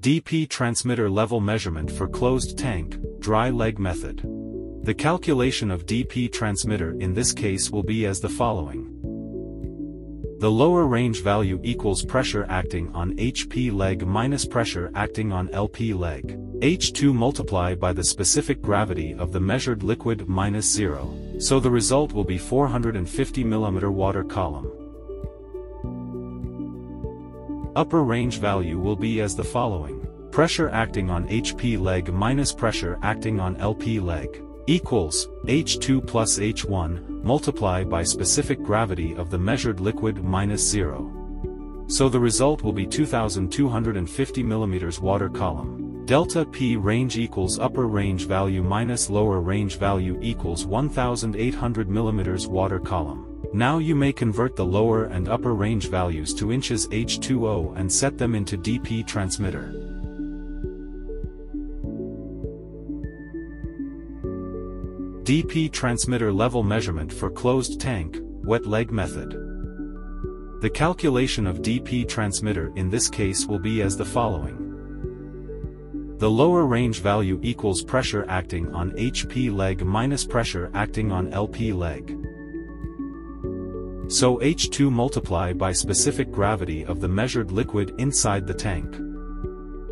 DP transmitter level measurement for closed tank, dry leg method. The calculation of DP transmitter in this case will be as the following. The lower range value equals pressure acting on HP leg minus pressure acting on LP leg. H2 multiplied by the specific gravity of the measured liquid minus 0, so the result will be 450 mm water column. Upper range value will be as the following. Pressure acting on HP leg minus pressure acting on LP leg equals H2 plus H1 multiply by specific gravity of the measured liquid minus 0. So the result will be 2250 mm water column. Delta P range equals upper range value minus lower range value equals 1800 mm water column. Now you may convert the lower and upper range values to inches H2O and set them into DP transmitter. DP transmitter level measurement for closed tank, wet leg method. The calculation of DP transmitter in this case will be as the following. The lower range value equals pressure acting on HP leg minus pressure acting on LP leg. So H2 multiply by specific gravity of the measured liquid inside the tank.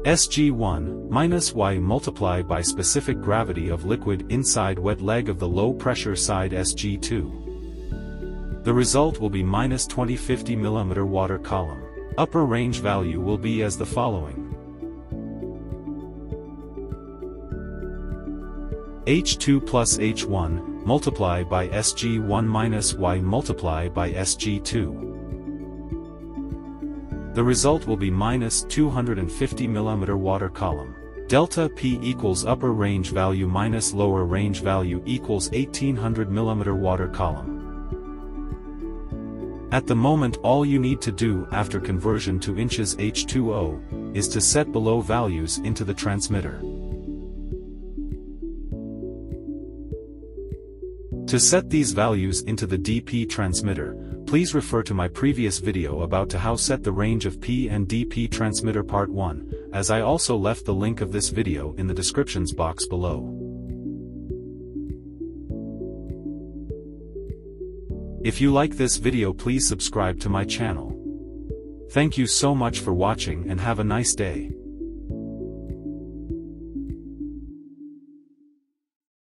SG1 minus Y multiply by specific gravity of liquid inside wet leg of the low pressure side SG2. The result will be minus 2050 mm water column. Upper range value will be as the following. H2 plus H1, multiply by SG1 minus Y multiply by SG2. The result will be minus 250 mm water column. Delta P equals upper range value minus lower range value equals 1800 mm water column. At the moment all you need to do after conversion to inches H2O, is to set below values into the transmitter. To set these values into the DP transmitter, Please refer to my previous video about to how set the range of P and DP transmitter part 1, as I also left the link of this video in the descriptions box below. If you like this video please subscribe to my channel. Thank you so much for watching and have a nice day.